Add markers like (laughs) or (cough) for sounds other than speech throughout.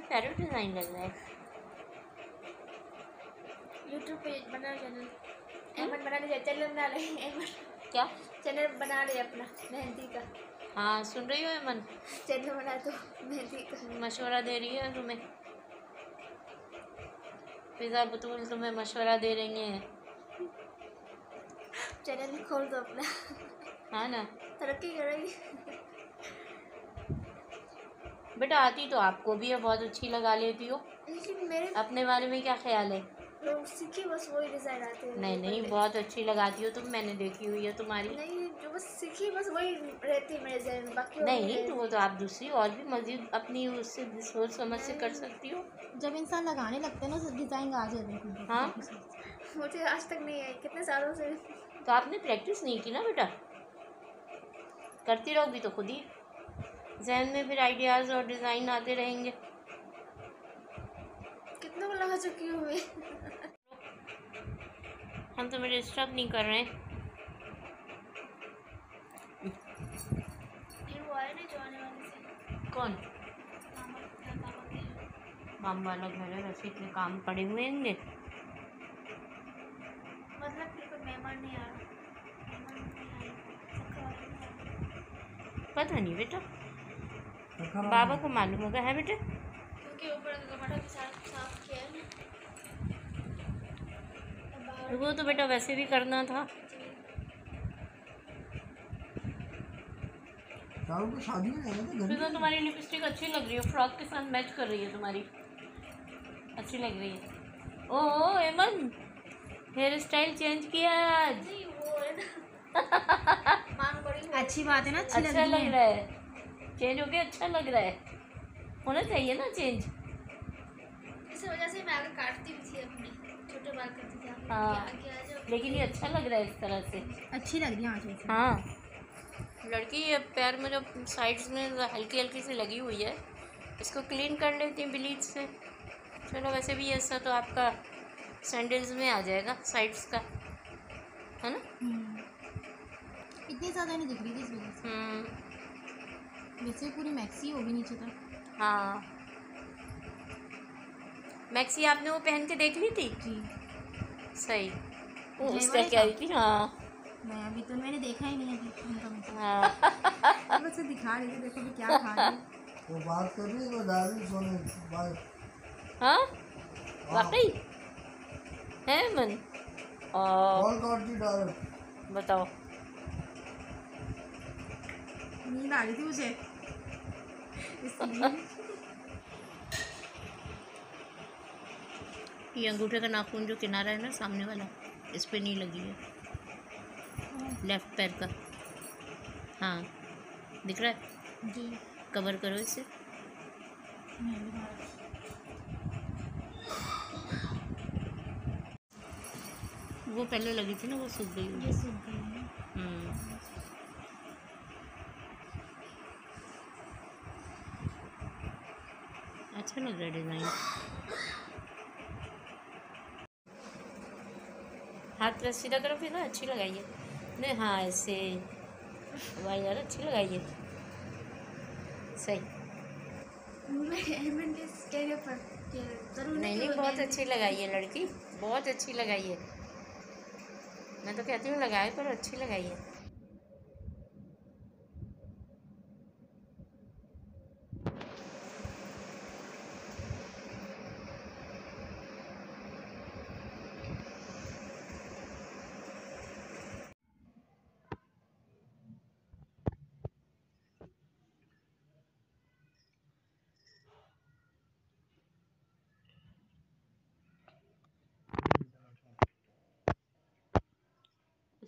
प्यारा डिज़ाइन लग रहा है। यूट्यूब पे बना चैनल अहमद बना लीजिए चैनल बना ले अहमद क्या? चैनल बना ले अपना मेहंदी का। हाँ सुन रही हो अमन चैनल बना दो मेहंदी का। मशवरा दे रही है तुम्हें। फिजा बतूल तुम्हें मशवरा दे रही हैं। चैनल खोल दो अपना। हाँ ना? तरक्की करेगी। बेटा आती तो आपको भी है बहुत अच्छी लगा लेती हो। लेकिन मेरे अपने बारे में क्या ख्याल है? लोग बस वही डिज़ाइन आते हैं। नहीं नहीं बहुत अच्छी लगाती हो तुम मैंने देखी हुई है तुम्हारी। नहीं जो बस सीखी बस वही रहती है मेरे जहन में बाकी नहीं तो वो तो आप दूसरी और भी मजीद अपनी उससे सोच समझ से कर सकती हो। जब इंसान लगाने लगते हैं ना तो डिज़ाइन आ जाते हैं। हाँ? मुझे आज तक नहीं आई कितने सालों से। तो आपने प्रैक्टिस नहीं की ना बेटा? करती रहोगी तो खुद ही। जहन में फिर आइडियाज़ और डिज़ाइन आते रहेंगे। कितने लगा चुकी हूँ मैं। हम तुम्हें डिस्टर्ब नहीं कर रहे हैं। फिर वो आए ना जो आने वाले से। कौन? मामा काम वाला घर है वैसे इतने काम पड़े हुए होंगे मतलब मेहमान नहीं आ रहा। पता नहीं बेटा। बाबा को मालूम होगा है बेटा? है। वो तो बेटा वैसे भी करना था। शाहरुख शादी में जाना था तो तुम्हारी लिपस्टिक अच्छी लग रही है फ्रॉक के साथ मैच कर रही है तुम्हारी। अच्छी लग रही है। ओह एमन हेयर स्टाइल चेंज किया आज। है। (laughs) अच्छी बात है ना अच्छी अच्छा लग लग रही है। रहा है चेंज होके अच्छा लग रहा है। होना चाहिए ना चेंज इस वजह से मैं आगे काटती भी थी अपने छोटे बाल करती थी हाँ। आगे आ जाओ। लेकिन ये अच्छा लग रहा है इस तरह से। अच्छी लग रही है हाँ। लड़की ये पैर में जो साइड्स में हल्की हल्की सी लगी हुई है इसको क्लीन कर लेती हैं ब्लीच से। चलो वैसे भी ऐसा तो आपका सैंडल्स में आ जाएगा साइड्स का। है ना? हम्म। इतनी ज़्यादा नहीं दिख रही थी इस वजह से हम्म वैसे पूरी मैक्सी होगी नीचे तक हाँ। मैक्सी आपने वो पहन के देख ली थी? जी। सही। वो जय उसका वाले क्या का? थी हाँ। मैं अभी तो मैंने देखा ही नहीं अभी उनका मतलब हाँ। बस दिखा रही थी देखो भी क्या खा रही वो बात कर रही है वो डाली सोने बात हाँ? वाकई? है मन? और कॉल काटती डायरेक्ट बताओ। नींद आ रही थी मुझे। ये अंगूठे का नाखून जो किनारा है ना सामने वाला इस पर नहीं लगी है। लेफ़्ट पैर का। हाँ। दिख रहा है? जी। कवर करो इसे। वो पहले लगी थी ना वो सूख गई ये सूख गई है हम्म अच्छा लग रहा है डिज़ाइन। हाथ सीधा करो फिर ना अच्छी लगाइए। नहीं हाँ ऐसे। वाह यार अच्छी लगाइए। सही। नहीं नहीं बहुत अच्छी लगाई है लड़की। बहुत अच्छी लगाई है। मैं तो कहती हूँ लगाए पर अच्छी लगाई है।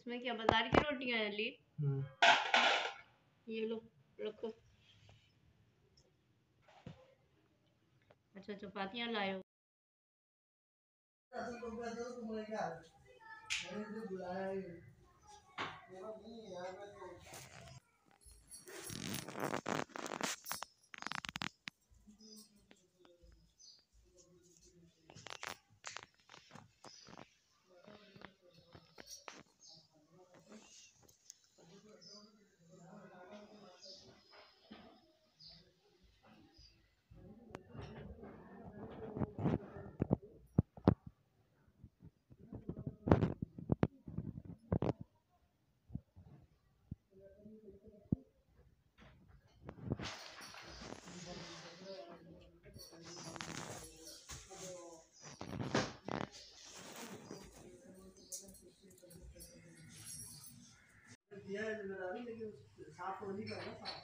इसमें क्या बाज़ार की रोटियाँ है ली? हम्म। ये लो रखो। अच्छा चपातियाँ लाए हो। बुलाया हो तो नहीं करना